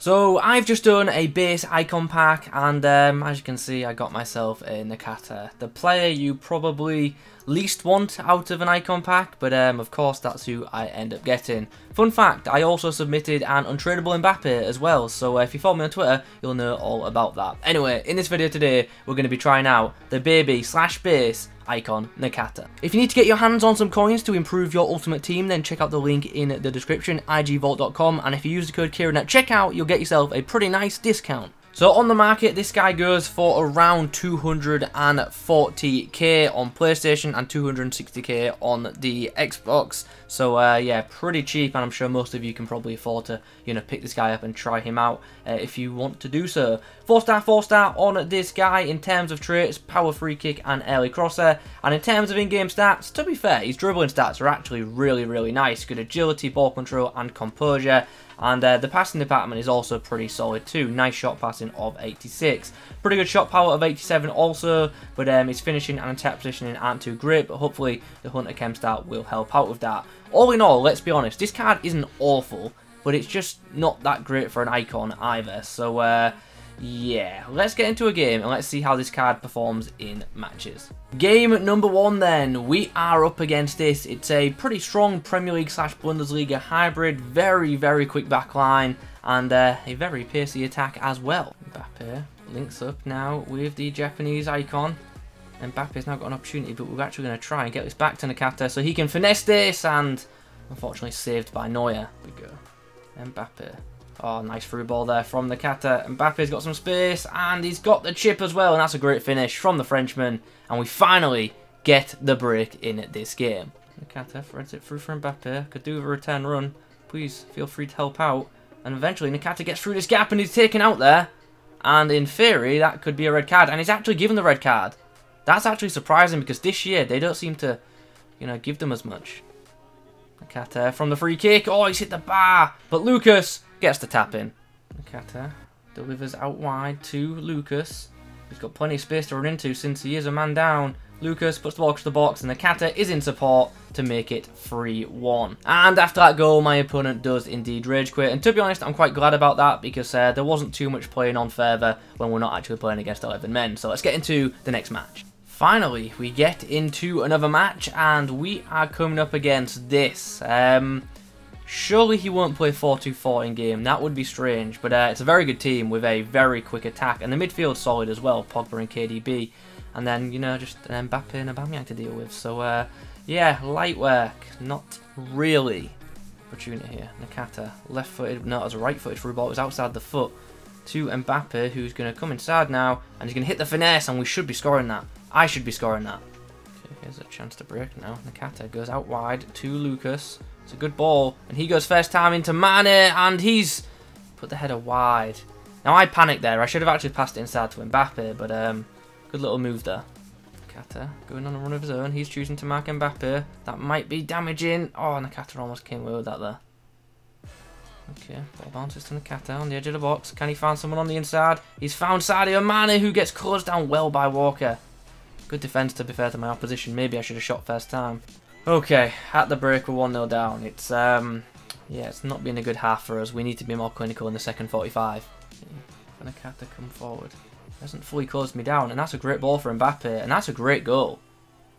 So I've just done a base icon pack and um, as you can see I got myself a Nakata. The player you probably least want out of an icon pack but um, of course that's who I end up getting. Fun fact, I also submitted an untradeable Mbappe as well so uh, if you follow me on Twitter you'll know all about that. Anyway, in this video today we're going to be trying out the baby slash base icon Nakata. If you need to get your hands on some coins to improve your ultimate team, then check out the link in the description, igvault.com, and if you use the code Kieron at checkout, you'll get yourself a pretty nice discount. So on the market, this guy goes for around 240k on PlayStation and 260k on the Xbox. So uh, yeah, pretty cheap, and I'm sure most of you can probably afford to, you know, pick this guy up and try him out uh, if you want to do so. Four star, four star on this guy in terms of traits, power free kick and early crosser, and in terms of in-game stats, to be fair, his dribbling stats are actually really, really nice. Good agility, ball control, and composure. And uh, the passing department is also pretty solid too. Nice shot passing of 86. Pretty good shot power of 87 also, but um, his finishing and attack positioning aren't too great, but hopefully the Hunter Chem start will help out with that. All in all, let's be honest, this card isn't awful, but it's just not that great for an icon either. So, uh, yeah, let's get into a game and let's see how this card performs in matches. Game number one then, we are up against this. It's a pretty strong Premier League slash Bundesliga hybrid, very, very quick backline and uh, a very pacey attack as well. Mbappe links up now with the Japanese icon. Mbappe's now got an opportunity, but we're actually going to try and get this back to Nakata so he can finesse this and unfortunately saved by Neuer. we go. Mbappe Oh, nice through ball there from Nakata. Mbappe's got some space, and he's got the chip as well, and that's a great finish from the Frenchman. And we finally get the break in this game. Nakata threads it through for Mbappe. Could do a return run. Please feel free to help out. And eventually Nakata gets through this gap and he's taken out there. And in theory, that could be a red card. And he's actually given the red card. That's actually surprising because this year they don't seem to, you know, give them as much. Nakata from the free kick. Oh, he's hit the bar. But Lucas Gets the tap in. Nakata delivers out wide to Lucas. He's got plenty of space to run into since he is a man down. Lucas puts the ball to the box and Nakata is in support to make it 3-1. And after that goal, my opponent does indeed rage quit. And to be honest, I'm quite glad about that because uh, there wasn't too much playing on further when we're not actually playing against 11 men. So let's get into the next match. Finally, we get into another match and we are coming up against this. Um, Surely he won't play 4-2-4 in game. That would be strange. But uh, it's a very good team with a very quick attack. And the midfield solid as well. Pogba and KDB. And then, you know, just an Mbappe and Aubameyang to deal with. So, uh, yeah, light work. Not really. Opportunity here. Nakata, left-footed, no, as a right-footed through ball. It was outside the foot to Mbappe, who's going to come inside now. And he's going to hit the finesse, and we should be scoring that. I should be scoring that. Okay, here's a chance to break now. Nakata goes out wide to Lucas. It's a good ball. And he goes first time into Mane. And he's put the header wide. Now, I panicked there. I should have actually passed it inside to Mbappe. But um, good little move there. Nakata going on a run of his own. He's choosing to mark Mbappe. That might be damaging. Oh, Nakata almost came away with that there. Okay, ball bounces to Nakata on the edge of the box. Can he find someone on the inside? He's found Sadio Mane, who gets closed down well by Walker. Good defence, to be fair to my opposition. Maybe I should have shot first time. Okay, at the break we're 1-0 down. It's, um, yeah, it's not been a good half for us. We need to be more clinical in the second 45. Nakata come forward. Hasn't fully closed me down, and that's a great ball for Mbappe, and that's a great goal.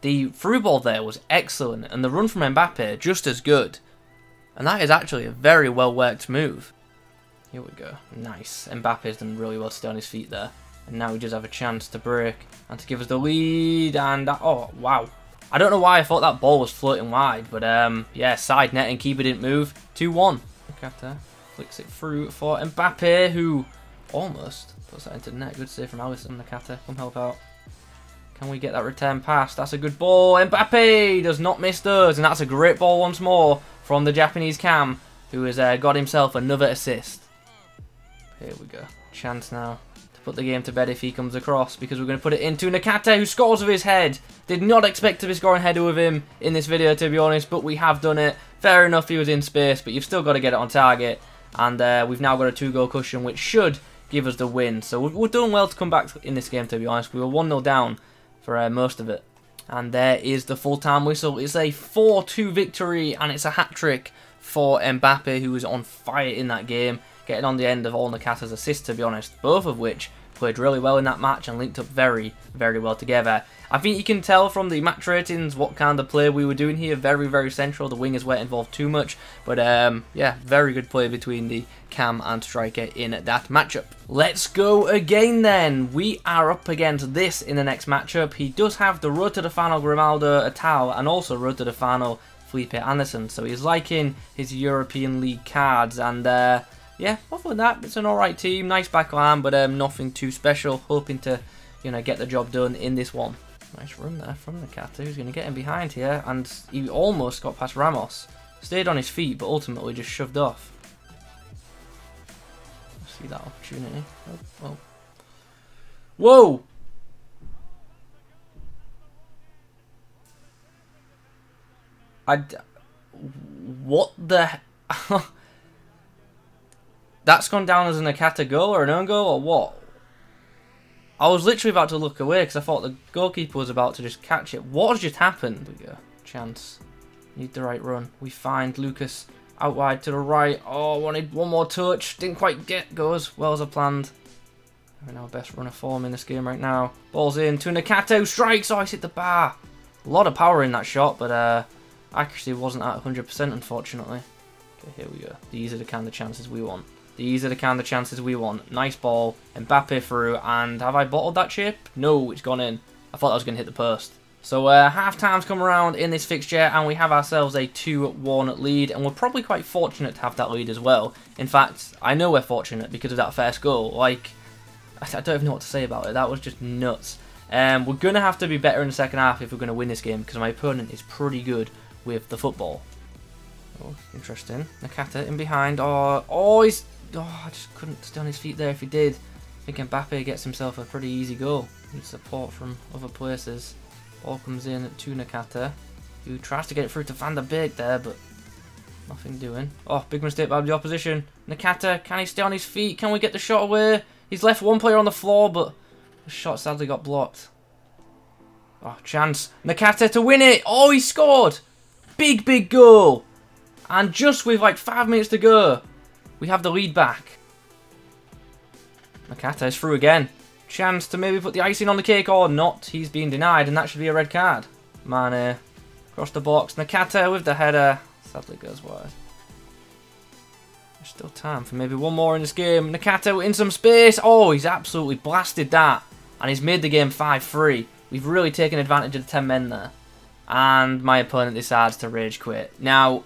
The through ball there was excellent, and the run from Mbappe just as good. And that is actually a very well worked move. Here we go. Nice. Mbappe's done really well to stay on his feet there. And now he does have a chance to break and to give us the lead. And, oh, wow. I don't know why I thought that ball was floating wide, but um, yeah, side net and keeper didn't move. 2-1. Nakata flicks it through for Mbappe, who almost puts that into the net. Good save from Alisson. Nakata, come help out. Can we get that return pass? That's a good ball. Mbappe does not miss those, and that's a great ball once more from the Japanese cam, who has uh, got himself another assist. Here we go. Chance now put the game to bed if he comes across because we're going to put it into Nakata who scores with his head. Did not expect to be scoring header with him in this video to be honest, but we have done it. Fair enough he was in space, but you've still got to get it on target. And uh, we've now got a two goal cushion which should give us the win. So we're doing well to come back in this game to be honest. We were 1-0 down for uh, most of it. And there is the full-time whistle. It's a 4-2 victory and it's a hat-trick for Mbappe who was on fire in that game getting on the end of all Nakata's assists, to be honest, both of which played really well in that match and linked up very, very well together. I think you can tell from the match ratings what kind of play we were doing here. Very, very central. The wingers weren't involved too much. But um, yeah, very good play between the cam and striker in that matchup. Let's go again then. We are up against this in the next matchup. He does have the road to the final Grimaldo Atal and also road to the final Felipe Anderson. So he's liking his Europa League cards and... Uh, yeah, other than that, it's an alright team. Nice backline, but um, nothing too special. Hoping to, you know, get the job done in this one. Nice run there from the cat. Who's going to get him behind here? And he almost got past Ramos. Stayed on his feet, but ultimately just shoved off. See that opportunity. Oh, oh. Whoa! I. What the. That's gone down as an Nakata goal or an own goal or what? I was literally about to look away because I thought the goalkeeper was about to just catch it. What has just happened? we go. Chance. Need the right run. We find Lucas out wide to the right. Oh, wanted one more touch. Didn't quite get. Goes well as I planned. We're our best runner form in this game right now. Ball's in to Nakata. Strikes. Oh, I hit the bar. A lot of power in that shot, but uh, accuracy wasn't at 100% unfortunately. Okay, here we go. These are the kind of chances we want. These are the kind of chances we want. Nice ball, Mbappe through, and have I bottled that chip? No, it's gone in. I thought I was going to hit the post. So uh, half time's come around in this fixture and we have ourselves a 2-1 lead and we're probably quite fortunate to have that lead as well. In fact, I know we're fortunate because of that first goal. Like, I don't even know what to say about it. That was just nuts. Um, we're going to have to be better in the second half if we're going to win this game because my opponent is pretty good with the football. Oh, interesting. Nakata in behind. Oh, oh, he's Oh, I just couldn't stay on his feet there if he did. I think Mbappe gets himself a pretty easy goal. Needs support from other places. Ball comes in to Nakata, who tries to get it through to Van der Beek there, but nothing doing. Oh, big mistake by the opposition. Nakata, can he stay on his feet? Can we get the shot away? He's left one player on the floor, but the shot sadly got blocked. Oh, chance. Nakata to win it. Oh, he scored. Big, big goal. And just with like five minutes to go, we have the lead back. Nakata is through again. Chance to maybe put the icing on the cake or not. He's being denied and that should be a red card. Mane across the box. Nakata with the header. Sadly goes wide. There's still time for maybe one more in this game. Nakata in some space. Oh, he's absolutely blasted that. And he's made the game 5-3. We've really taken advantage of the 10 men there. And my opponent decides to rage quit. Now,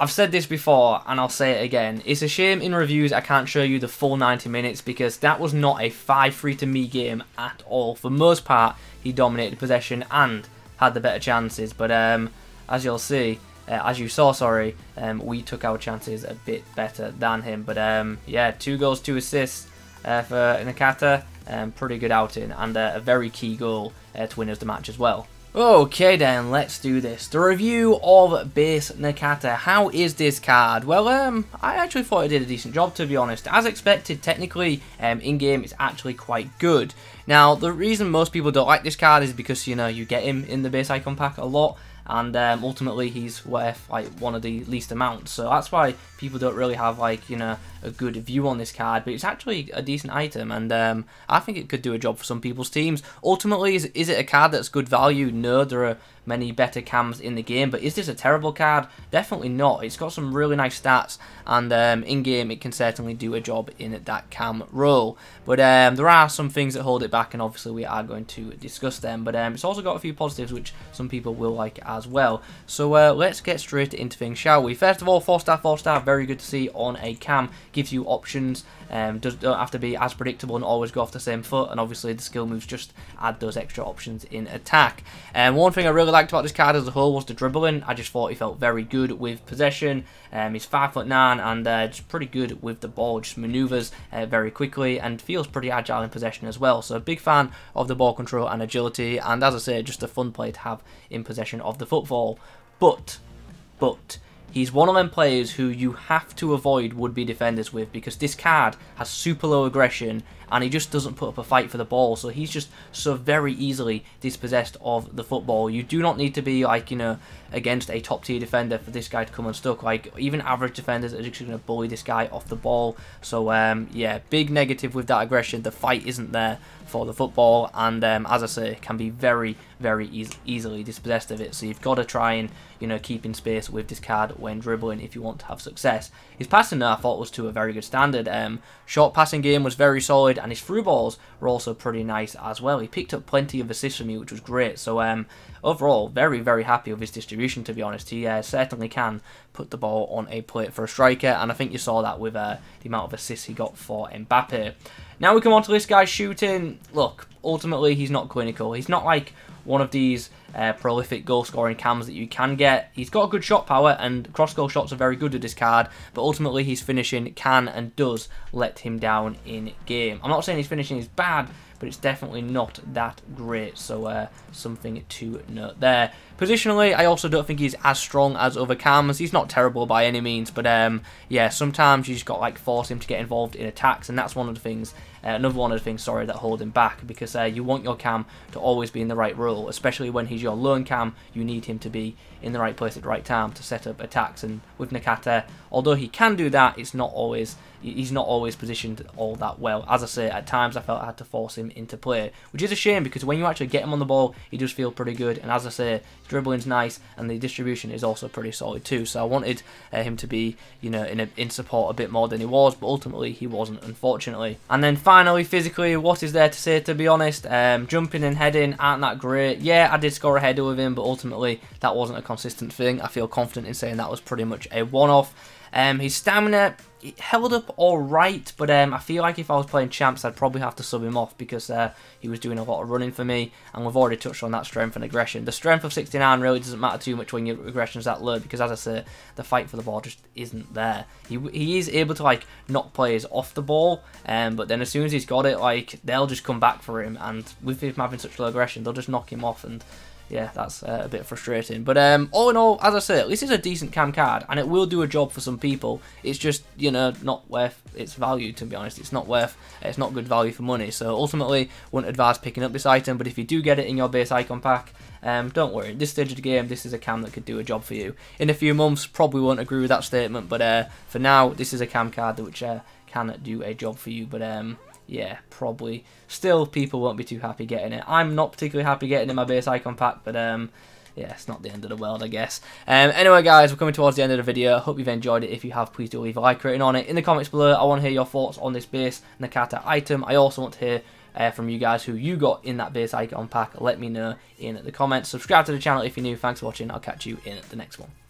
I've said this before and I'll say it again. It's a shame in reviews I can't show you the full 90 minutes because that was not a 5-3 to me game at all. For most part, he dominated possession and had the better chances. But um, as you'll see, uh, as you saw, sorry, um, we took our chances a bit better than him. But um, yeah, two goals, two assists uh, for Nakata. Um, pretty good outing and uh, a very key goal uh, to win us the match as well. Okay then, let's do this. The review of Base Nakata. How is this card? Well, um, I actually thought it did a decent job to be honest. As expected, technically, um, in-game it's actually quite good. Now, the reason most people don't like this card is because, you know, you get him in the base icon pack a lot and um, ultimately he's worth like one of the least amounts. So that's why people don't really have like you know a good view on this card but it's actually a decent item and um, I think it could do a job for some people's teams. Ultimately is, is it a card that's good value? No there are many better cams in the game. But is this a terrible card? Definitely not. It's got some really nice stats, and um, in-game it can certainly do a job in that cam role. But um, there are some things that hold it back, and obviously we are going to discuss them. But um, it's also got a few positives, which some people will like as well. So uh, let's get straight into things, shall we? First of all, 4-star, 4-star, very good to see on a cam. Gives you options, um, does, don't have to be as predictable and always go off the same foot, and obviously the skill moves just add those extra options in attack. And um, one thing I really liked about this card as a whole was the dribbling. I just thought he felt very good with possession. Um, he's five foot nine and uh, just pretty good with the ball. Just manoeuvres uh, very quickly and feels pretty agile in possession as well. So a big fan of the ball control and agility. And as I say, just a fun play to have in possession of the football. But, but he's one of them players who you have to avoid would-be defenders with because this card has super low aggression and he just doesn't put up a fight for the ball so he's just so very easily dispossessed of the football. You do not need to be like you know against a top tier defender for this guy to come unstuck. Like even average defenders are just going to bully this guy off the ball. So um, yeah big negative with that aggression. The fight isn't there for the football and um, as I say can be very very e easily dispossessed of it. So you've got to try and you know keep in space with this card when dribbling if you want to have success. His passing though, I thought was to a very good standard. Um, short passing game was very solid and his through balls were also pretty nice as well. He picked up plenty of assists for me which was great. So um, overall very very happy with his distribution to be honest. He uh, certainly can put the ball on a plate for a striker and I think you saw that with uh, the amount of assists he got for Mbappe. Now we come on to this guy shooting. Look, ultimately he's not clinical. He's not like one of these uh, prolific goal scoring cams that you can get. He's got a good shot power and cross goal shots are very good at this card, but ultimately his finishing can and does let him down in game. I'm not saying his finishing is bad, but it's definitely not that great. So uh, something to note there. Positionally, I also don't think he's as strong as other cams. He's not terrible by any means, but um, yeah, sometimes you just got like force him to get involved in attacks, and that's one of the things, uh, another one of the things, sorry, that hold him back because uh, you want your cam to always be in the right role, especially when he's your lone cam. You need him to be in the right place at the right time to set up attacks, and with Nakata, although he can do that, it's not always he's not always positioned all that well. As I say, at times I felt I had to force him into play, which is a shame because when you actually get him on the ball, he does feel pretty good. And as I say, dribbling's nice and the distribution is also pretty solid too. So I wanted uh, him to be, you know, in a, in support a bit more than he was, but ultimately he wasn't, unfortunately. And then finally, physically, what is there to say? To be honest, um, jumping and heading aren't that great. Yeah, I did score a header with him, but ultimately that wasn't a consistent thing. I feel confident in saying that was pretty much a one-off. Um, his stamina held up alright, but um, I feel like if I was playing champs, I'd probably have to sub him off because uh, he was doing a lot of running for me, and we've already touched on that strength and aggression. The strength of 69 really doesn't matter too much when your aggression's that low because, as I say, the fight for the ball just isn't there. He, he is able to like knock players off the ball, um, but then as soon as he's got it, like they'll just come back for him, and with him having such low aggression, they'll just knock him off and yeah, that's uh, a bit frustrating. But um, all in all, as I said, this is a decent cam card, and it will do a job for some people. It's just, you know, not worth its value, to be honest. It's not worth, it's not good value for money. So ultimately, wouldn't advise picking up this item, but if you do get it in your base icon pack, um, don't worry. At this stage of the game, this is a cam that could do a job for you. In a few months, probably won't agree with that statement, but uh, for now, this is a cam card which uh, can do a job for you. But um, yeah, probably. Still, people won't be too happy getting it. I'm not particularly happy getting in my base icon pack, but um, yeah, it's not the end of the world, I guess. Um, anyway, guys, we're coming towards the end of the video. Hope you've enjoyed it. If you have, please do leave a like rating on it. In the comments below, I want to hear your thoughts on this base Nakata item. I also want to hear uh, from you guys who you got in that base icon pack. Let me know in the comments. Subscribe to the channel if you're new. Thanks for watching. I'll catch you in the next one.